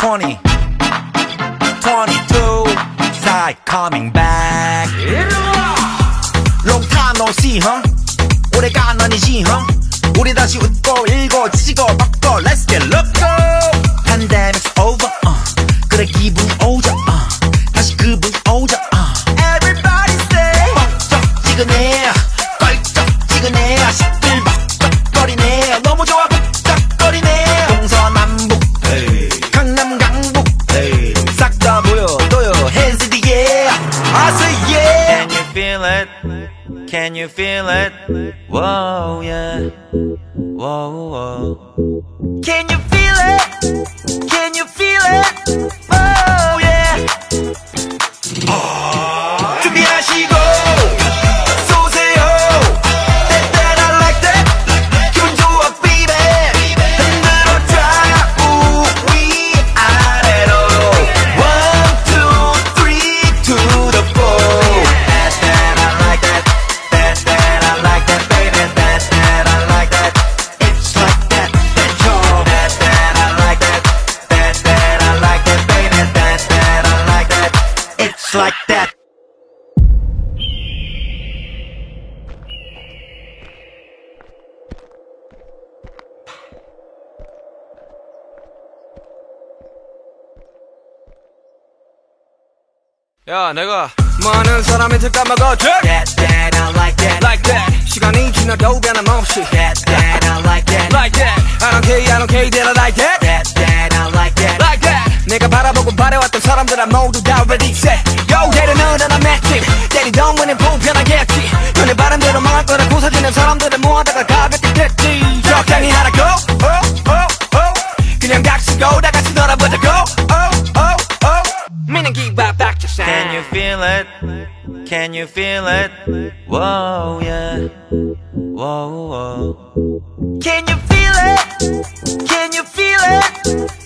20 22 side coming back long time no see huh 오래간 아니지 huh 우리 다시 웃고 일고 지지고 바꿔 let's get loco pandemic's over uh. 그래 기분 Can you feel it? Whoa, yeah. Whoa, whoa. Can you feel it? Like that. 야 내가 많은 사람한테 까먹어줘 That that I like that. Like that 시간이 지나도 변함없이 That that I like that. Like that I don't care I don't care that I like that That that I like that. Like that 내가 바라보고 바래왔던 사람들아 모두 다 ready set you feel it? Can you feel it? Whoa, yeah. Whoa, whoa. Can you feel it? Can you feel it?